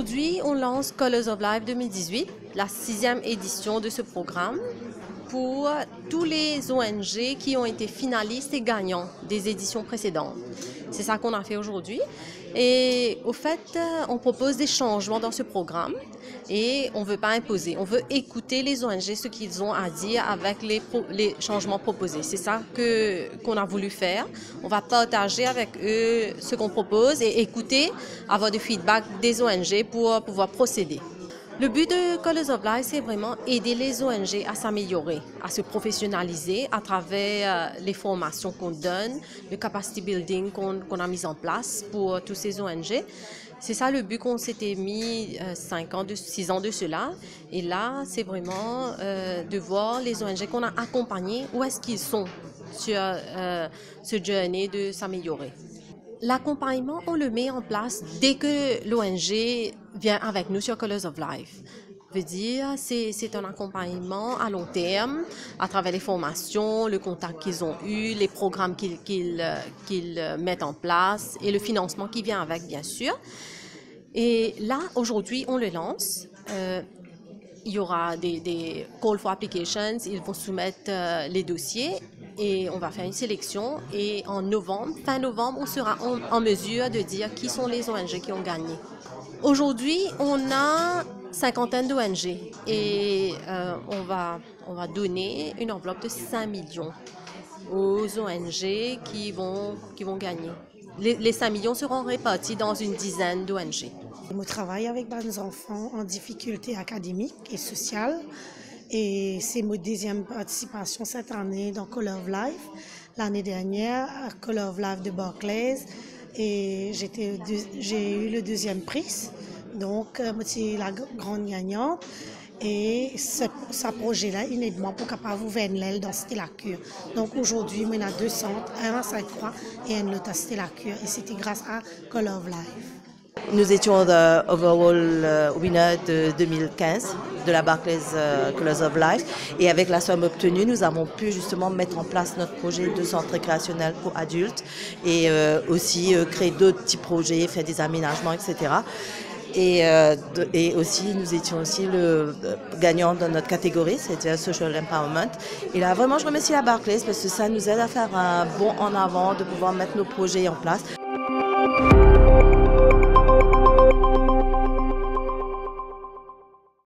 Aujourd'hui, on lance Colors of Life 2018, la sixième édition de ce programme pour tous les ONG qui ont été finalistes et gagnants des éditions précédentes. C'est ça qu'on a fait aujourd'hui. Et au fait, on propose des changements dans ce programme et on ne veut pas imposer. On veut écouter les ONG, ce qu'ils ont à dire avec les, changements proposés. C'est ça qu'on a voulu faire. On va partager avec eux ce qu'on propose et écouter, avoir du feedback des ONG pour pouvoir procéder. Le but de Colors of Life, c'est vraiment aider les ONG à s'améliorer, à se professionnaliser à travers euh, les formations qu'on donne, le capacity building qu'on a mis en place pour tous ces ONG. C'est ça le but qu'on s'était mis euh, cinq ans, six ans de cela. Et là, c'est vraiment euh, de voir les ONG qu'on a accompagnés, où est-ce qu'ils sont sur ce journey de s'améliorer. L'accompagnement, on le met en place dès que l'ONG vient avec nous sur Colors of Life. Veut dire, c'est un accompagnement à long terme, à travers les formations, le contact qu'ils ont eu, les programmes qu'ils qu'ils mettent en place et le financement qui vient avec, bien sûr. Et là, aujourd'hui, on le lance. Euh, il y aura des, des, call for applications, ils vont soumettre euh, les dossiers et on va faire une sélection et en novembre, fin novembre, on sera en, mesure de dire qui sont les ONG qui ont gagné. Aujourd'hui, on a cinquantaine d'ONG et euh, on, va, on va donner une enveloppe de 5 millions aux ONG qui vont, qui vont gagner. Les, les 5 millions seront répartis dans une dizaine d'ONG. Je travaille avec des enfants en difficulté académique et sociale. Et c'est ma deuxième participation cette année dans Color of Life. L'année dernière, à Color of Life de Barclays. Et j'ai eu le deuxième prix. Donc, c'est la grande gagnante. Et ce, projet-là, il aide moi pour capable vous l'aile dans la cure. Donc aujourd'hui, on a deux centres, un à Sainte-Croix et un autre à la cure. Et c'était grâce à Color of Life. Nous étions the overall euh, winner de 2015 de la Barclays euh, Colors of Life et avec la somme obtenue, nous avons pu justement mettre en place notre projet de centre récréationnel pour adultes et euh, aussi créer d'autres petits projets, faire des aménagements, etc. Et, et, aussi, nous étions aussi le gagnant dans notre catégorie, c'était Social Empowerment. Et là, vraiment, je remercie la Barclays parce que ça nous aide à faire un bon en avant, de pouvoir mettre nos projets en place.